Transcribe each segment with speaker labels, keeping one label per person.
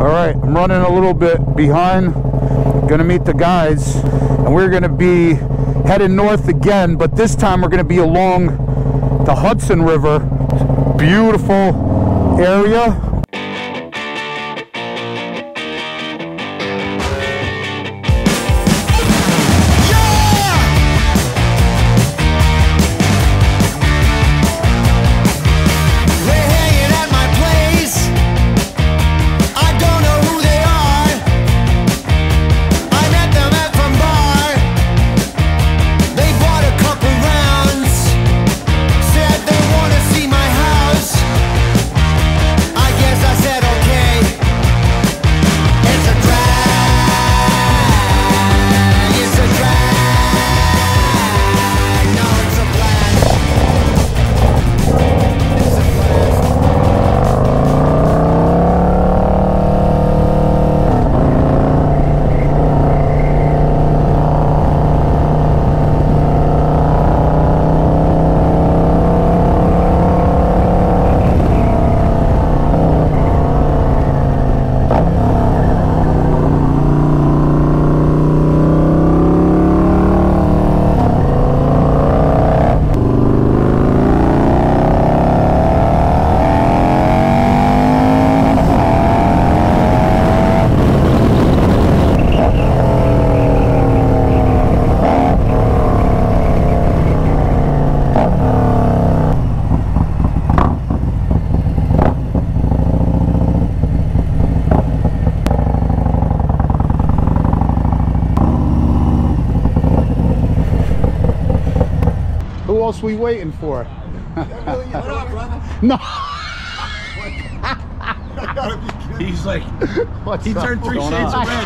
Speaker 1: All right, I'm running a little bit behind. Gonna meet the guys, and we're gonna be heading north again, but this time we're gonna be along the Hudson River. Beautiful area. Else we waiting for?
Speaker 2: What up.
Speaker 1: No,
Speaker 2: He's like,
Speaker 1: what's
Speaker 2: he
Speaker 1: up?
Speaker 2: turned three
Speaker 1: What's
Speaker 2: shades of
Speaker 1: on?
Speaker 2: red.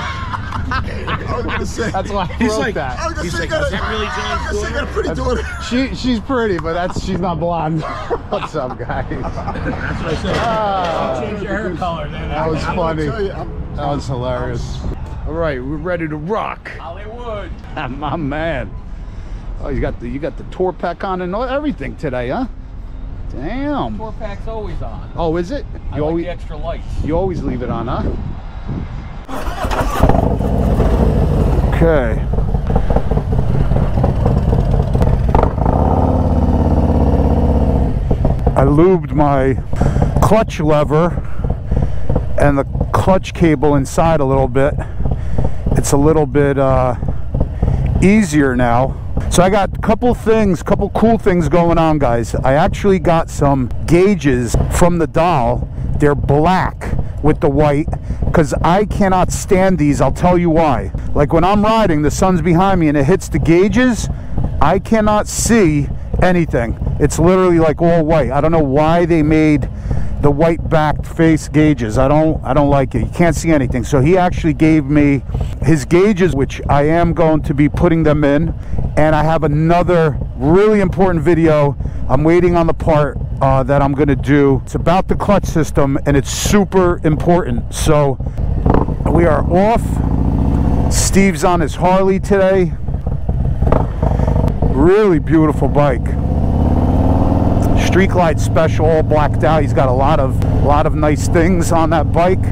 Speaker 3: I was gonna say.
Speaker 1: That's why I
Speaker 2: He's
Speaker 1: wrote
Speaker 2: like,
Speaker 1: that.
Speaker 3: I
Speaker 2: He's like,
Speaker 3: got
Speaker 2: is that really
Speaker 3: I
Speaker 2: John's
Speaker 3: was gonna say, got a
Speaker 2: daughter?
Speaker 3: pretty daughter.
Speaker 1: She she's pretty, but that's she's not blonde. What's up, guys?
Speaker 2: That's what I said.
Speaker 1: Ah,
Speaker 2: Change your hair color, then.
Speaker 1: that was
Speaker 3: I'm
Speaker 1: funny.
Speaker 3: you,
Speaker 1: That was hilarious. All right, we're ready to rock.
Speaker 2: Hollywood.
Speaker 1: My man. Oh, you got the you got the tour pack on and all- everything today, huh? Damn.
Speaker 4: Four pack's always on.
Speaker 1: Oh, is it?
Speaker 4: I
Speaker 1: You
Speaker 4: like
Speaker 1: always
Speaker 4: the extra lights.
Speaker 1: you always leave it on, huh? Okay. I lubed my clutch lever and the clutch cable inside a little bit. It's a little bit uh, easier now. So I got a couple things, a couple cool things going on, guys. I actually got some gauges from Nadal. They're black with the white because I cannot stand these. I'll tell you why. Like when I'm riding, the sun's behind me and it hits the gauges, I cannot see anything. It's literally like all white. I don't know why they made the white backed face gauges. I don't I don't like it. You can't see anything. So he actually gave me his gauges which I am going to be putting them in and I have another really important video. I'm waiting on the part uh, that I'm to do. It's about the clutch system and it's super important. So we are off. Steve's on his Harley today. Really beautiful bike. Street Glide special, all blacked out. He's got a lot of a lot of nice things on that bike.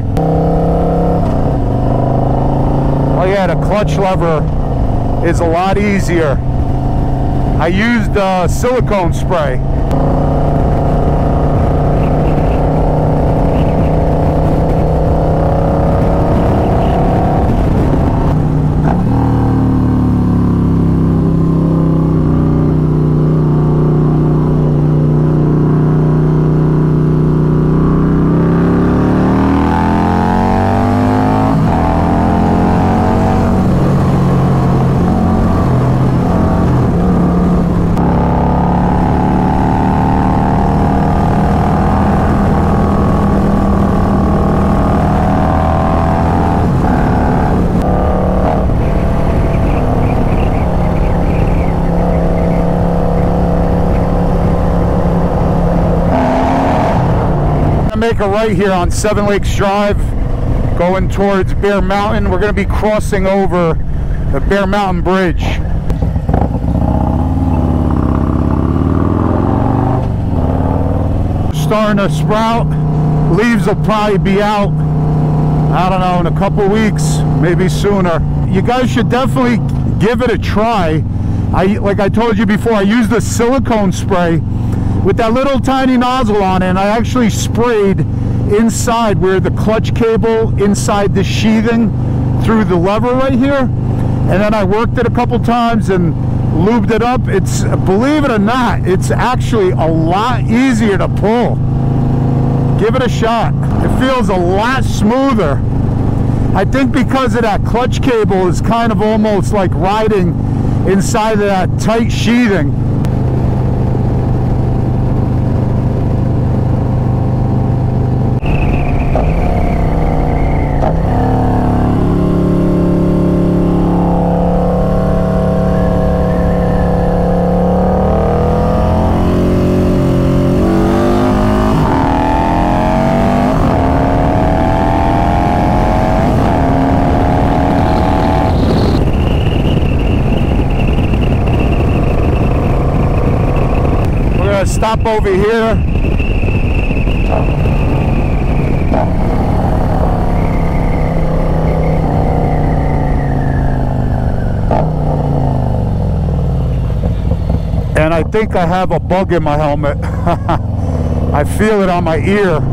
Speaker 1: Oh yeah, the clutch lever is a lot easier. I used uh, silicone spray. Make a right here on Seven Lakes Drive, going towards Bear Mountain. We're going to be crossing over the Bear Mountain Bridge. Starting to sprout. Leaves will probably be out I don't know, in a couple weeks, maybe sooner. You guys should definitely give it a try. I like I told you before, I used the silicone spray with that little tiny nozzle on it, I actually sprayed inside where the clutch cable inside the sheathing through the lever right here. And then I worked it a couple times and lubed it up. It's believe it or not, it's actually a lot easier to pull. Give it a shot. It feels a lot smoother. I think because of that clutch cable is kind of almost like riding inside of that tight sheathing. We're gonna stop over here. And I think I have a bug in my helmet. I feel it on my ear.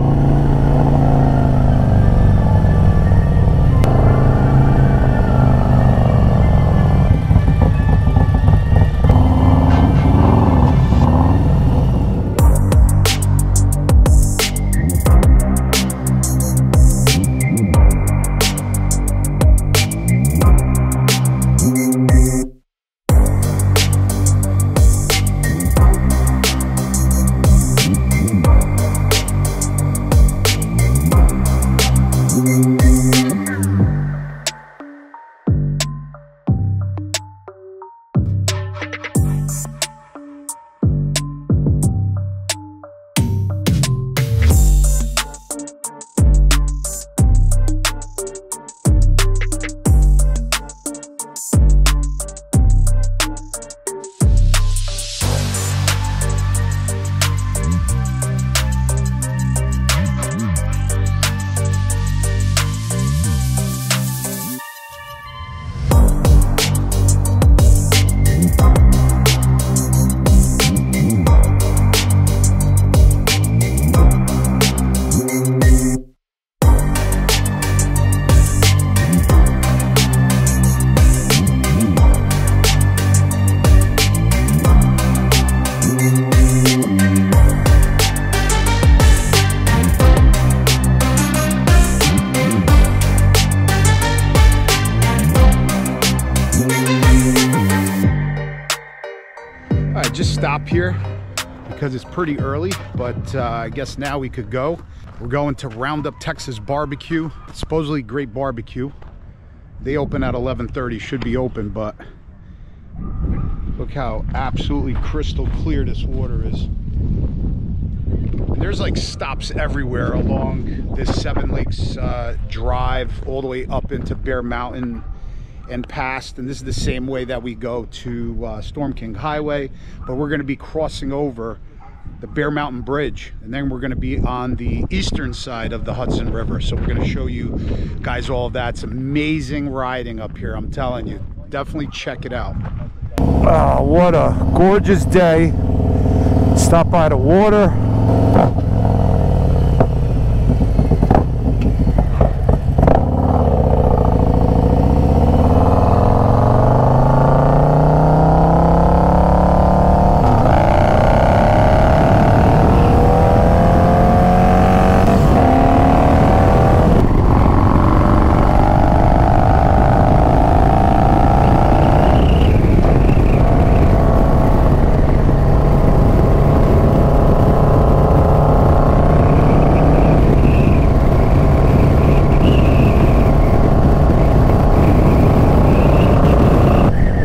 Speaker 4: Here because it's pretty early, but uh, I guess now we could go. We're going to Roundup Texas Barbecue, supposedly great barbecue. They open at 11:30, should be open, but look how absolutely crystal clear this water is. There's like stops everywhere along this Seven Lakes uh, Drive, all the way up into Bear Mountain and past. And this is the same way that we go to uh, Storm King Highway, but we're going to be crossing over the Bear Mountain Bridge, and then we're going to be on the eastern side of the Hudson River. So we're going to show you guys all of that. It's amazing riding up here. I'm telling you, definitely check it out.
Speaker 1: Oh, what a gorgeous day. Stop by the water.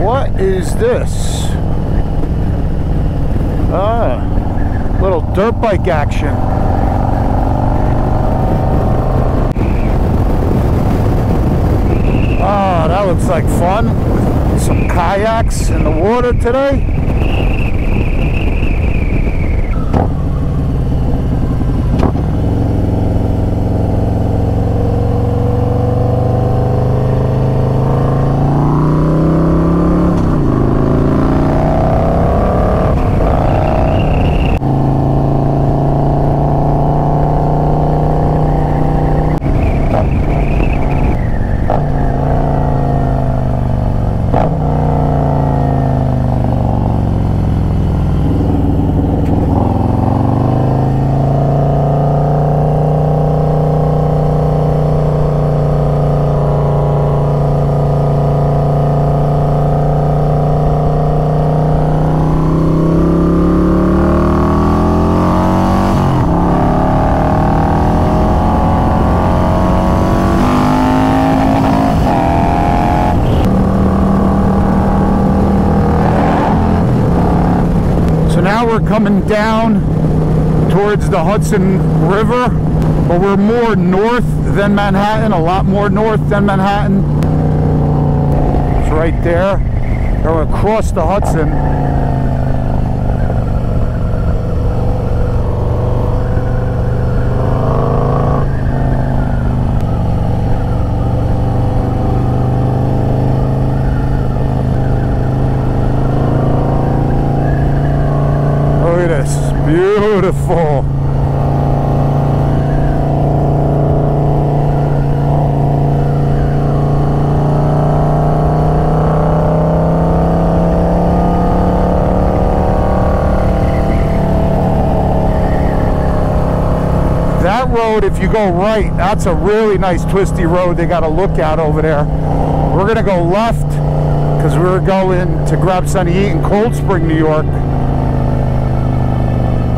Speaker 1: What is this? Ah, little action. Ah, that looks like fun. Some kayaks in the water today. Coming down towards the Hudson River, but we're more north than Manhattan, a lot more north than Manhattan. It's right there. We're across the Hudson. Look at this. Beautiful. That road, if you go right, that's a really nice twisty road they got to look at over there. We're going to go left because we're going to grab to eat in Cold Spring, New York.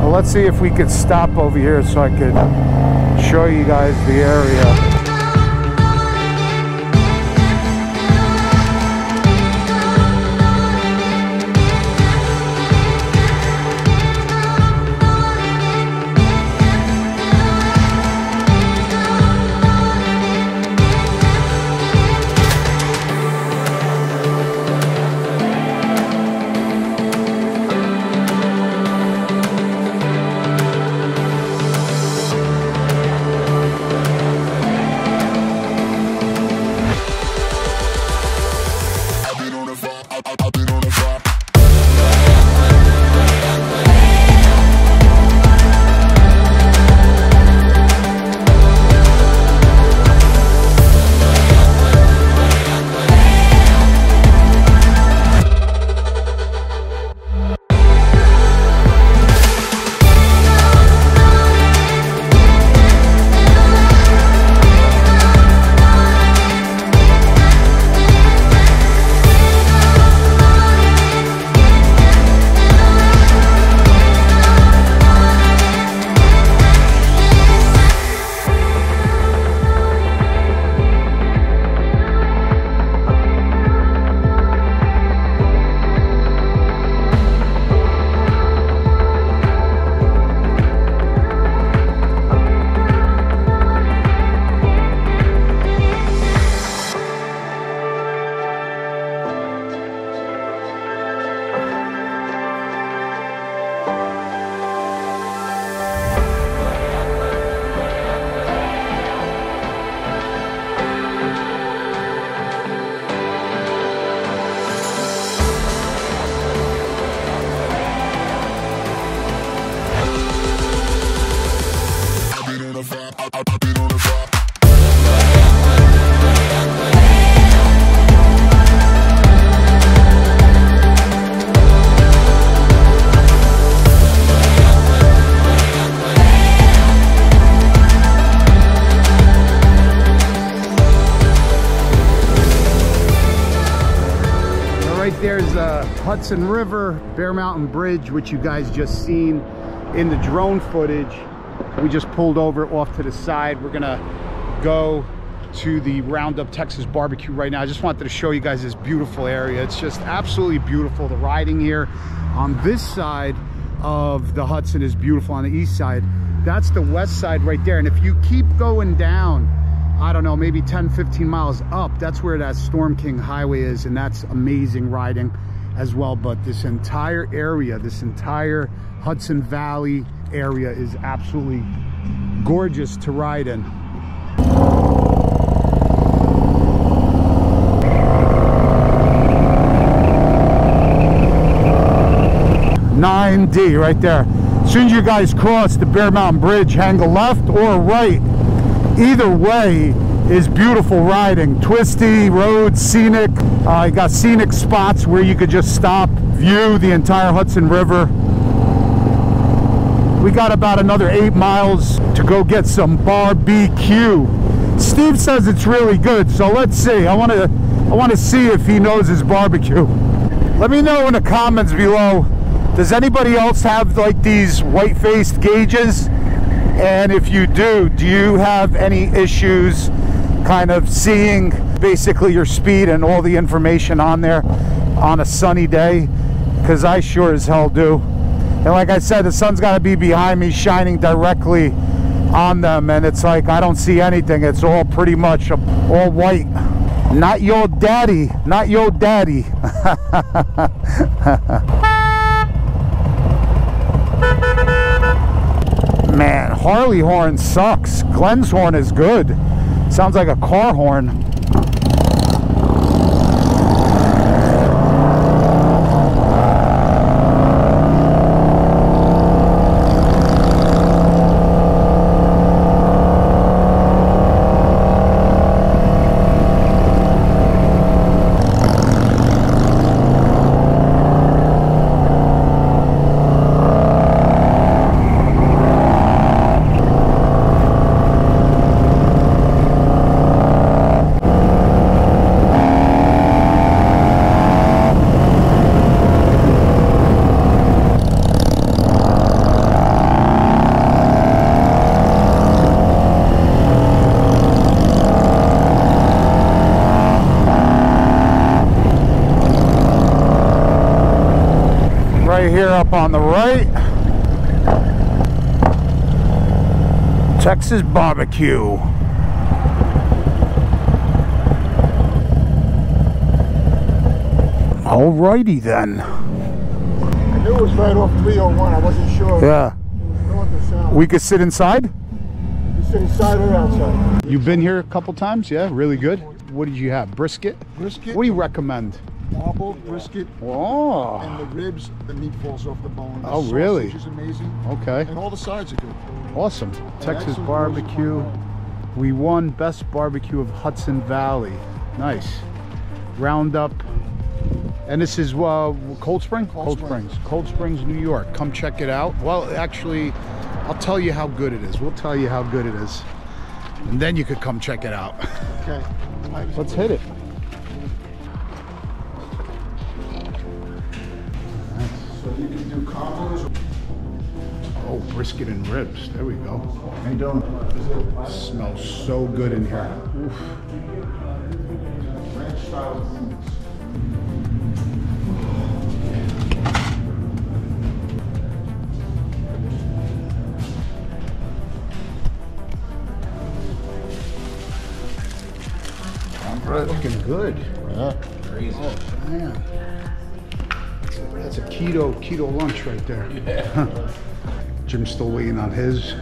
Speaker 1: Well, let's see if we could stop over here so I could show you guys the area. Hudson River, Bear Mountain Bridge, which you guys just seen in the drone footage. We just pulled over off to the side. We're gonna go to the Roundup Texas barbecue right now. I just wanted to show you guys this beautiful area. It's just absolutely beautiful. The riding here on this side of the Hudson is beautiful on the east side. That's the west side right there. And if you keep going down, I don't know, maybe 10, 15 miles up, that's where that Storm King Highway is. And that's amazing riding as well. But this entire area, this entire Hudson Valley area is absolutely gorgeous to ride in. 9D right there. As soon as you guys cross the Bear Mountain Bridge, hang a left or right. Either way is beautiful riding. Twisty roads, scenic. Uh, you got scenic spots where you could just stop, view the entire Hudson River. We got about another eight miles to go get some barbecue. Steve says it's really good, so let's see. I want to, I want to see if he knows his barbecue. Let me know in the comments below. Does anybody else have like these white-faced gauges? And if you do, do you have any issues kind of seeing basically your speed and all the information on there on a sunny day? Because I sure as hell do.
Speaker 5: And like I said, the sun's got to be behind me, shining directly on them. And it's like I don't see anything. It's all pretty much uh, all white. Not your daddy. Not your daddy. Man, Harley horn sucks. Glenn's horn is good. Sounds like a car horn. Right here up on the right. Texas barbecue. Alrighty then.
Speaker 3: I knew it was right off 301. I wasn't sure.
Speaker 5: Yeah.
Speaker 3: North.
Speaker 5: We could sit inside?
Speaker 3: You sit inside or outside?
Speaker 1: You've been here a couple times, yeah? Really good. What did you have? Brisket?
Speaker 3: Brisket,
Speaker 1: What do you recommend?
Speaker 3: Brisket,
Speaker 1: Oh,
Speaker 3: and the ribs, the meat falls off the bone. The
Speaker 1: Oh, really?
Speaker 3: sausage is amazing.
Speaker 1: okay.
Speaker 3: And all the sides are good.
Speaker 1: Awesome. Texas barbecue. We won best barbecue of Hudson Valley. Nice. Roundup. And this is uh, Cold Spring?
Speaker 3: Cold
Speaker 1: Springs. Cold Springs, New York. Come check it out. Well, actually, I'll tell you how good it is. We'll tell you how good it is. And then you could come check it out.
Speaker 3: Okay.
Speaker 1: Let's hit it. Brisket and ribs. There we go.
Speaker 3: How you doing?
Speaker 1: Smells so good in here.
Speaker 3: Ranch style foods.
Speaker 1: Looking good.
Speaker 3: Yeah.
Speaker 1: Oh, man. That's a keto keto lunch right there. Jim's still waiting on his.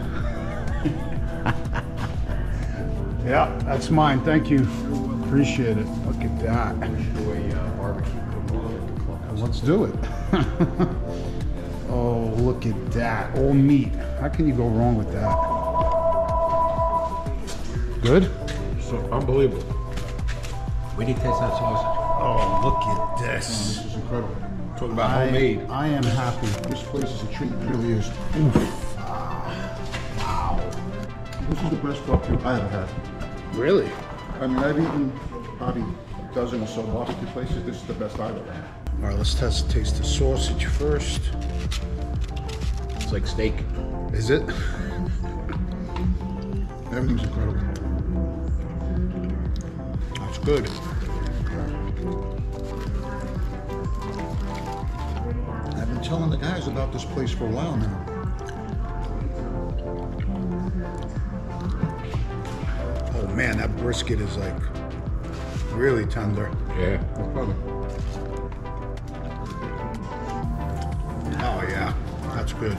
Speaker 1: yeah, that's mine. Thank you. Appreciate it. Look at that. Let's do it. oh, look at that. All meat. How can you go wrong with that? Good?
Speaker 2: So unbelievable. We need to taste that sausage.
Speaker 1: Oh, look at this.
Speaker 3: This is incredible.
Speaker 2: Talking about
Speaker 1: I,
Speaker 2: homemade.
Speaker 1: I am happy.
Speaker 3: This place is a treat. It really is. Ah, wow! This is the best barbecue I ever had.
Speaker 1: Really?
Speaker 3: I mean, I've eaten probably a dozen or so barbecue places. This is the best I've ever had.
Speaker 1: All right, let's test taste the sausage first.
Speaker 2: It's like steak.
Speaker 1: Is it?
Speaker 3: Everything's incredible.
Speaker 1: That's good.
Speaker 3: Telling the guys about this place for a while now.
Speaker 1: Oh man, that brisket is like really tender.
Speaker 2: Yeah.
Speaker 3: No problem.
Speaker 1: Oh yeah, that's good.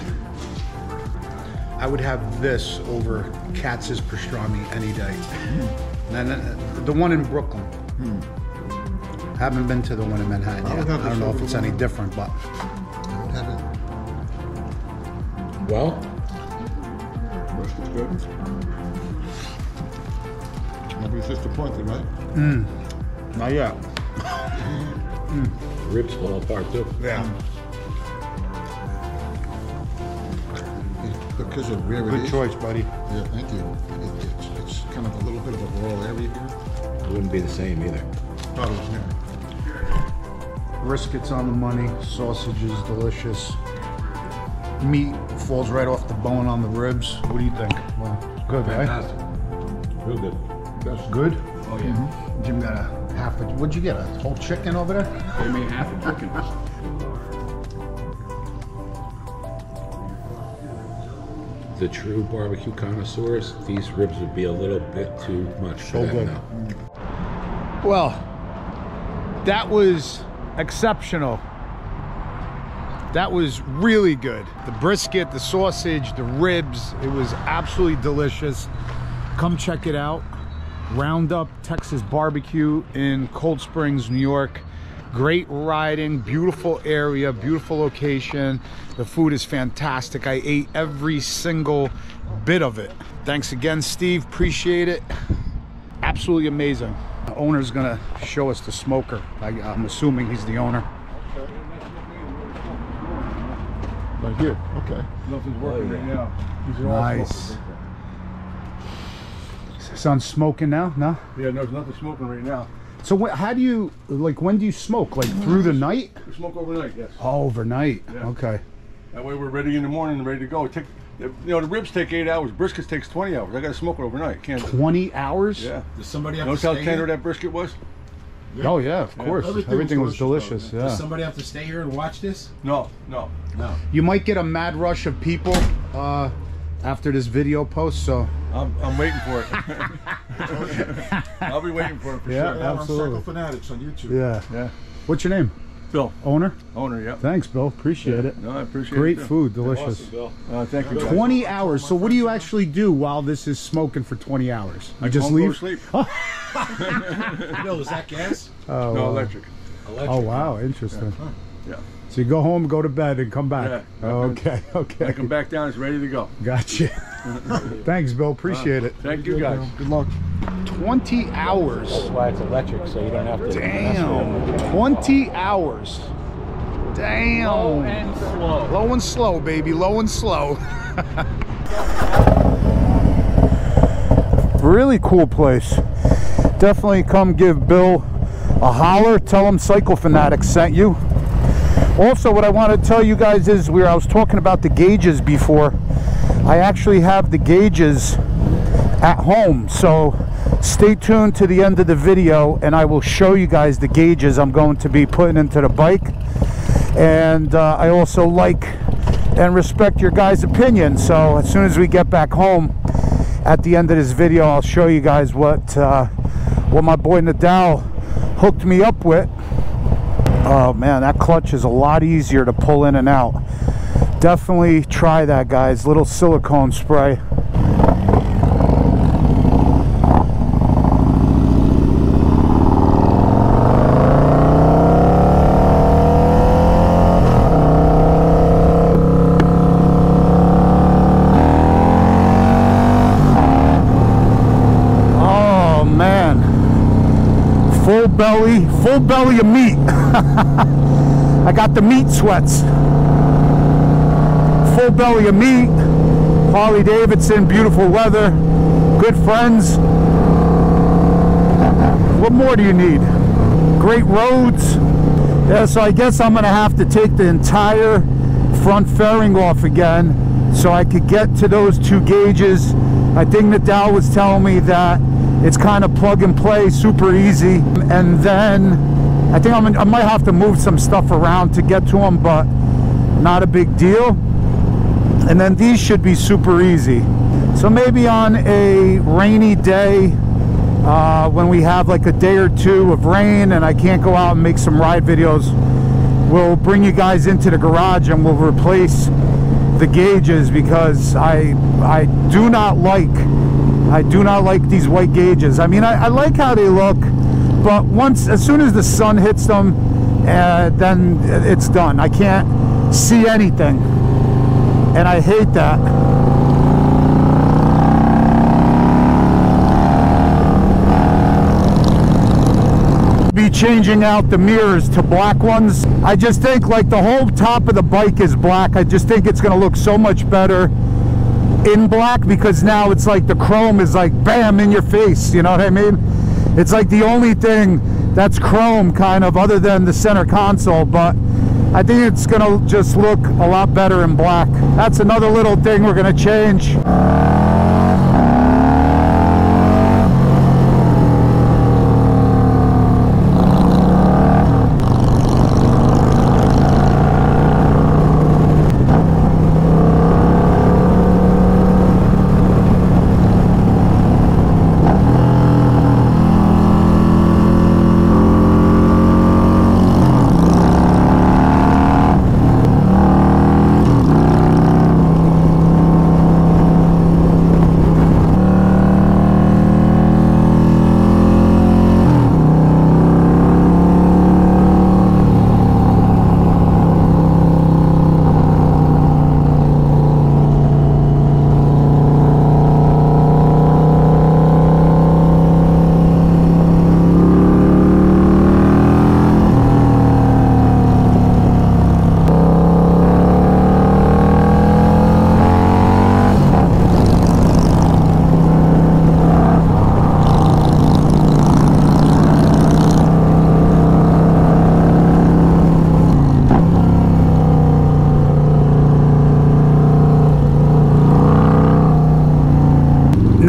Speaker 1: I would have this over Katz's pastrami any day. And then the one in Brooklyn. Haven't been to the one in Manhattan
Speaker 3: I
Speaker 1: yet. I don't know if it's any different, but
Speaker 2: Well,
Speaker 3: Brisket's good. Nobody's disappointed, right? Hmm.
Speaker 1: not yet.
Speaker 2: the ribs fall apart too.
Speaker 1: Yeah. Hmm.
Speaker 3: Because of where it
Speaker 1: Good
Speaker 3: is.
Speaker 1: choice, buddy.
Speaker 3: Yeah, thank you. It, it's, it's kind of a little bit of a rural area here.
Speaker 2: It wouldn't be the same either.
Speaker 3: Probably, yeah.
Speaker 1: Brisket's on the money. Sausage is delicious. Meat falls right off the bone on the ribs. What do you think? Well, good, right?
Speaker 2: Fantastic. Real good.
Speaker 3: That's
Speaker 1: Good.
Speaker 2: Oh yeah. Mm-hmm.
Speaker 1: Jim got a half a. What'd you get? A whole chicken over there?
Speaker 2: They made half a chicken. the true barbecue connoisseurs, these ribs would be a little bit too much for
Speaker 1: So
Speaker 2: them
Speaker 1: good.
Speaker 2: now.
Speaker 1: Well, that was exceptional. That was really good. The brisket, the sausage, the ribs, it was absolutely delicious. Come check it out. Roundup Texas Barbecue in Cold Springs, New York. Great riding, beautiful area, beautiful location. The food is fantastic. I ate every single bit of it. Thanks again, Steve. Appreciate it absolutely amazing. The owner's gonna show us the smoker. I, I'm assuming he's the owner.
Speaker 3: Right here, okay.
Speaker 6: Nothing's working right now.
Speaker 1: Nice. Son's smoking now? No.
Speaker 6: Yeah, no, there's nothing smoking right now.
Speaker 1: So wh- how do you like? When do you smoke? Like through the night?
Speaker 6: We smoke overnight, yes.
Speaker 1: Oh, overnight.
Speaker 6: Yeah.
Speaker 1: Okay.
Speaker 6: That way we're ready in the morning and ready to go. Take, you know, the ribs take eight hours. Briskets takes 20 hours. I got to smoke it overnight. Can't.
Speaker 1: Twenty hours?
Speaker 6: Yeah.
Speaker 2: Does somebody have
Speaker 6: Notice
Speaker 2: to
Speaker 6: how
Speaker 2: stay
Speaker 6: tender
Speaker 2: here?
Speaker 6: that brisket was?
Speaker 1: Oh yeah, of course.
Speaker 3: Everything
Speaker 1: Everything,
Speaker 3: was
Speaker 1: was delicious.
Speaker 3: delicious,
Speaker 2: Does
Speaker 1: yeah.
Speaker 2: somebody have to stay here and watch this?
Speaker 6: No, no.
Speaker 2: No.
Speaker 1: You might get a mad rush of people uh, after this video post. So
Speaker 6: I'm, I'm waiting for it. I'll be waiting for it for
Speaker 1: Yeah.
Speaker 6: sure.
Speaker 3: Yeah,
Speaker 1: Absolutely.
Speaker 3: I'm Cycle Fanatix on YouTube.
Speaker 1: yeah.
Speaker 6: Yeah.
Speaker 1: What's your name?
Speaker 6: Bill,
Speaker 1: Owner.
Speaker 6: owner, yeah.
Speaker 1: Thanks, Bill. Appreciate it.
Speaker 6: No, I appreciate
Speaker 1: Great
Speaker 6: it. too.
Speaker 1: food, delicious.
Speaker 6: Uh, thank you. guys.
Speaker 1: 20 hours. So what do you actually do while this is smoking for 20 hours? You
Speaker 6: I
Speaker 1: just
Speaker 6: go go
Speaker 1: leave?
Speaker 6: to sleep.
Speaker 2: No, is that gas?
Speaker 1: Oh,
Speaker 6: No electric.
Speaker 2: Electric.
Speaker 1: Oh wow, interesting.
Speaker 6: Yeah.
Speaker 1: So you go home, go to bed, and come back.
Speaker 6: Yeah.
Speaker 1: Okay, okay.
Speaker 6: I come back down. It's ready to go.
Speaker 1: Gotcha. Thanks, Bill. Appreciate it.
Speaker 6: Thank you guys.
Speaker 3: Good luck.
Speaker 1: 20 hours.
Speaker 2: That's why it's electric, so you don't have to.
Speaker 1: Damn. 20 hours. Damn. Low and slow. Low and slow, baby. Low and slow. really cool place. Definitely come give Bill a holler. Tell him Cycle Fanatix sent you. Also, what I want to tell you guys is where I was talking about the gauges before. I actually have the gauges at home. So stay tuned to the end of the video and I will show you guys the gauges I'm going to be putting into the bike. And uh, I also like and respect your guys' opinion. So as soon as we get back home, at the end of this video, I'll show you guys what uh, what my boy Nadal hooked me up with. Oh man, that clutch is a lot easier to pull in and out. Definitely try that, guys. Little silicone spray. Oh man. Full full belly of meat. I got the meat sweats. Full belly of meat. Harley Davidson, beautiful weather, good friends. What more do you need? Great roads. Yeah, so I guess I'm gonna have to take the entire front fairing off again so I could get to those two gauges. I think Nadal was telling me that it's kind of plug and play, super easy. And then I think I might have to move some stuff around to get to them, but not a big deal. And then these should be super easy. So maybe on a rainy day, uh, when we have like a day or two of rain and I can't go out and make some ride videos, we'll bring you guys into the garage and we'll replace the gauges because I I do not like I do not like these white gauges. I mean I, I like how they look, but once as soon as the sun hits them, uh, then it's done. I can't see anything, and I hate that. be changing out the mirrors to black ones. I just think like the whole top of the bike is black. I just think it's gonna look so much better in black because now it's like the chrome is like bam in your face, you know what I mean? It's like the only thing that's chrome kind of other than the center console, but I think it's gonna just look a lot better in black. That's another little thing we're gonna change.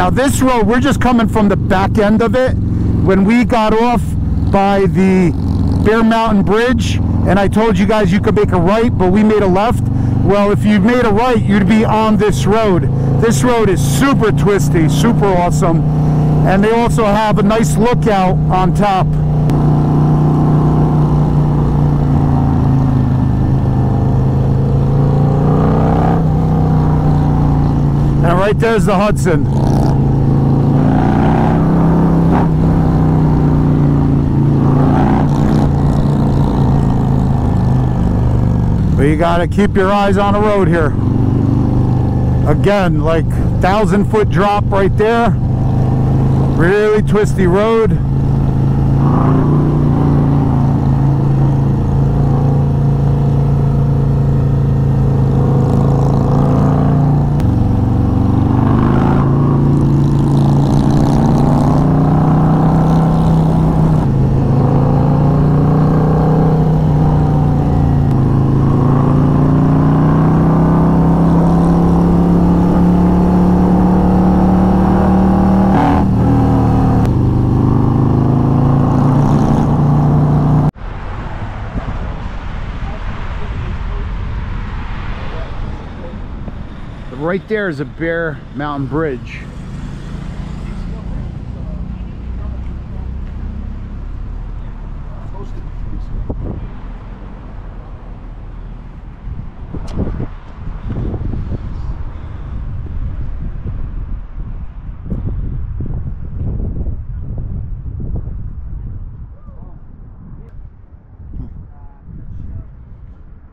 Speaker 1: Now this road, we're just coming from the back end of it. When we got off by the Bear Mountain Bridge, and I told you guys you could make a right, but we made a left. Well, if you made a right, you'd be on this road. This road is super twisty, super awesome. And they also have a nice lookout on top. And right there's the Hudson. But you gotta keep your eyes on the road here. Again, like thousand foot drop right there. Really twisty road. Right there is a Bear Mountain Bridge.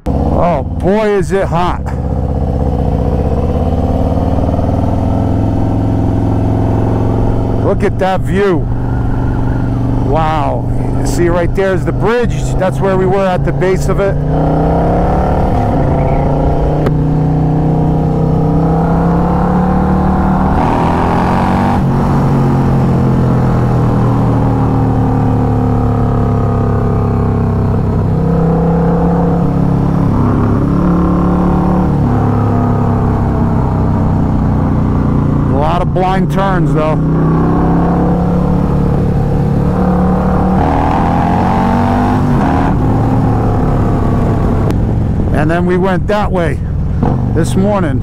Speaker 1: Oh boy, is it hot. Look at that view. Wow. See right there is the bridge. That's where we were at the base of it. A lot of blind turns though. And then we went that way this morning.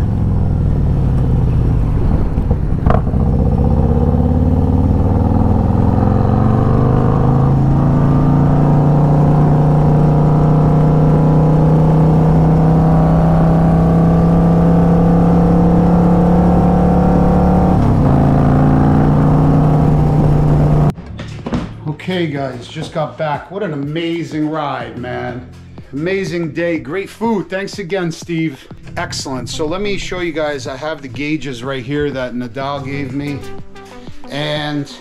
Speaker 1: Okay, guys, just got back. What an amazing ride, man. Amazing day, great food. Thanks again, Steve. Excellent. So let me show you guys. I have the gauges right here that Nadal gave me. And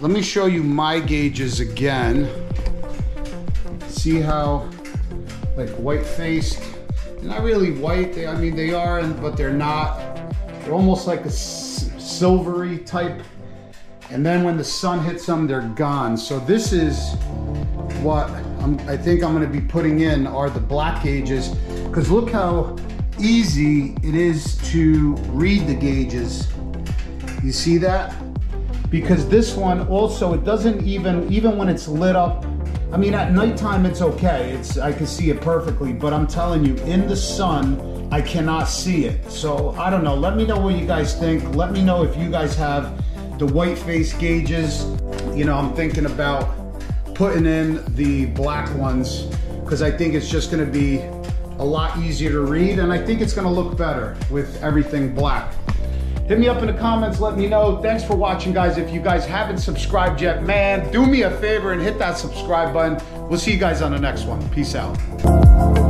Speaker 1: let me show you my gauges again. See how, like, white-faced. They're not really white. They, I mean, they are, but they're not. They're almost like a silvery type and then when the sun hits them, they're gone. So this is what I'm, I think I'm gonna be putting in are the black gauges, because look how easy it is to read the gauges. You see that? Because this one also, it doesn't even, even when it's lit up, I mean, at nighttime it's okay. It's I can see it perfectly, but I'm telling you, in the sun, I cannot see it. So I don't know. Let me know what you guys think. Let me know if you guys have the white face gauges. You know, I'm thinking about putting in the black ones because I think it's just gonna be a lot easier to read and I think it's gonna look better with everything black. Hit me up in the comments, let me know. Thanks for watching, guys. If you guys haven't subscribed yet, man, do me a favor and hit that subscribe button. We'll see you guys on the next one. Peace out.